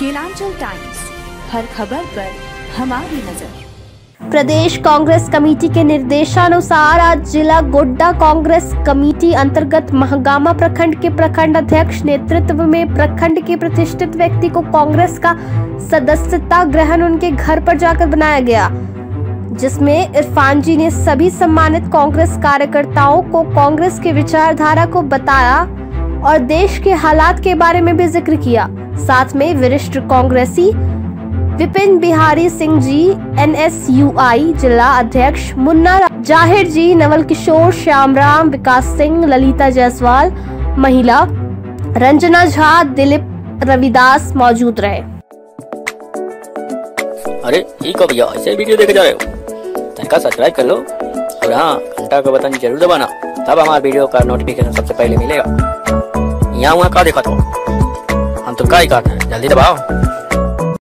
Kelanchal times, हर खबर पर हमारी नज़र। प्रदेश कांग्रेस कमेटी के निर्देशानुसार आज जिला गोड्डा कांग्रेस कमेटी अंतर्गत महगामा प्रखंड के प्रखंड अध्यक्ष नेतृत्व में प्रखंड के प्रतिष्ठित व्यक्ति को कांग्रेस का सदस्यता ग्रहण उनके घर पर जाकर बनाया गया, जिसमें इरफान जी ने सभी सम्मानित कांग्रेस कार्यकर्ताओं को कांग्रेस की विचारधारा को बताया और देश के हालात के बारे में भी ज़िक्र किया। साथ में वरिष्ठ कांग्रेसी विपिन बिहारी सिंह जी, एनएसयूआई जिला अध्यक्ष मुन्ना ज़ाहिर जी नवल किशोर श्यामराम, विकास सिंह, ललिता जायसवाल, महिला रंजना झा, दिलीप रविदास मौजूद रहे। अरे, ठीक कब भैया, ऐसे वीडियो देखे जा रहे हो। तनका सब्सक्राइब कर लो, और हाँ घंटा का बटन ज़रूर दबाना, तब हमारे वीडियो का नोटिफिकेशन सबसे पहले मिलेगा। यहाँ वहाँ का देखा तो हम तो का ही काट रहे हैं जल्दी दबाओ